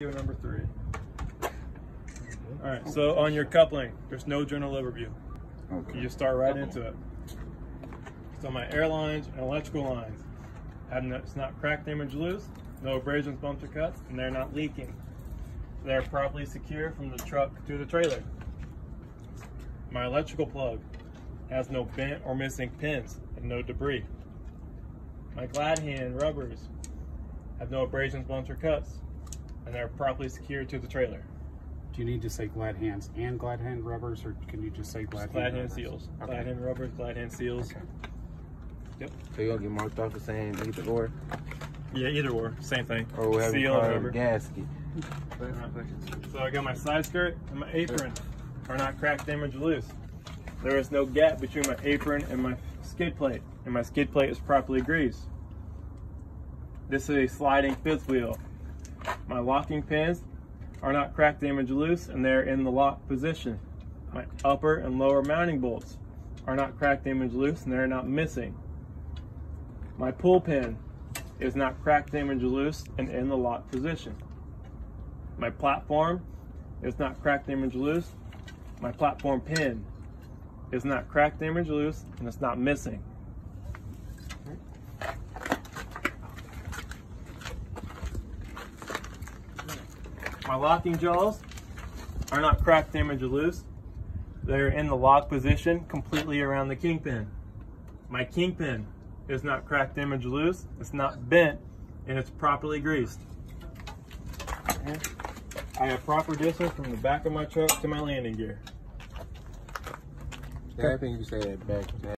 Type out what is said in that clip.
Video number three. All right, so on your coupling, there's no journal overview. You just start right into it. So my airlines and electrical lines, have no, it's not cracked, damaged, loose, no abrasions, bumps, or cuts, and they're not leaking. They're properly secure from the truck to the trailer. My electrical plug has no bent or missing pins and no debris. My glad hand rubbers have no abrasions, bumps, or cuts, and they're properly secured to the trailer. Do you need to say glad hands and glad hand rubbers, or can you just say glad, Glad hand rubbers? seals. Okay. Glad hand rubbers, glad hand seals. Okay. Yep. So you gonna get marked off the same either or, Yeah, either or, same thing. or we have Seal, a car rubber. gasket. So I got my side skirt and my apron are not cracked, damaged, or loose. There is no gap between my apron and my skid plate, and my skid plate is properly greased. This is a sliding fifth wheel. My locking pins are not cracked, damaged, or loose, and they're in the lock position. My upper and lower mounting bolts are not cracked, damaged, or loose, and they're not missing. My pull pin is not cracked, damaged, or loose, and in the lock position. My platform is not cracked, damaged, or loose. My platform pin is not cracked, damaged, or loose, and it's not missing. My locking jaws are not cracked, damaged, or loose. They're in the lock position completely around the kingpin. My kingpin is not cracked, damaged, or loose. It's not bent, and it's properly greased. I have proper distance from the back of my truck to my landing gear. Yeah, I think you that back.